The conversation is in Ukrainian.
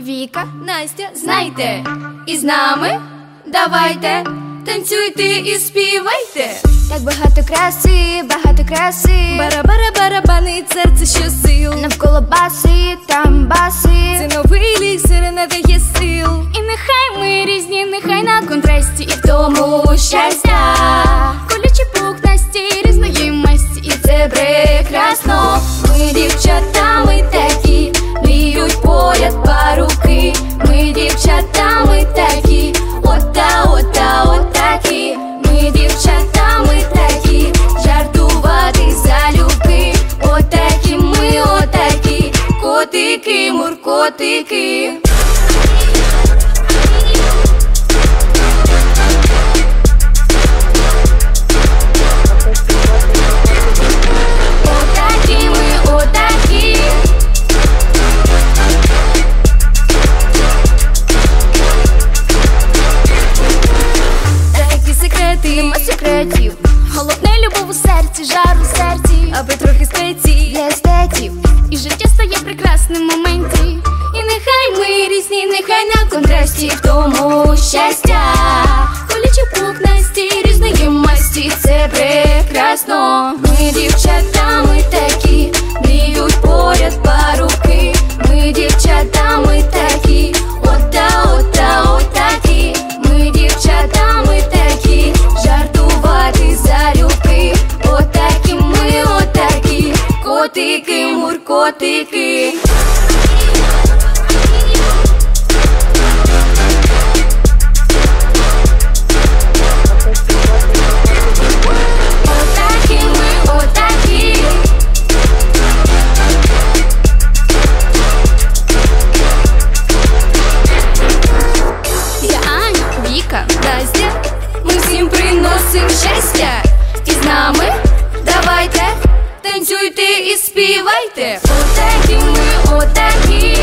Віка, Настя, знайте, і з нами давайте танцюйте і співайте. Так багато краси, багато краси. Бара-бара барабанить серце що сил. Навколо баси, там баси. Це новий лік, сирена дає сил. І нехай ми різні, нехай на контрасті, і в тому щастя. Колючий пухнасті різної масті, і це прекрасно. Ми дівчата, муркотики. Отакі ми, отакі. Такі секрети, Нема секретів, головне любов у серці, жар у серці, аби трохи спецій. На контрасті, в тому щастя, колючі пухнасті різної масті, це прекрасно. Ми дівчата, ми такі, мріють поряд паруки. Ми дівчата, ми такі, ота, ота, отакі. Ми дівчата, ми такі, жартувати залюбки. Отакі, ми отакі, котики, муркотики. Аня, Настя. Ми всім приносим щастя. І з нами давайте танцюйте і співайте. Отакі ми отакі.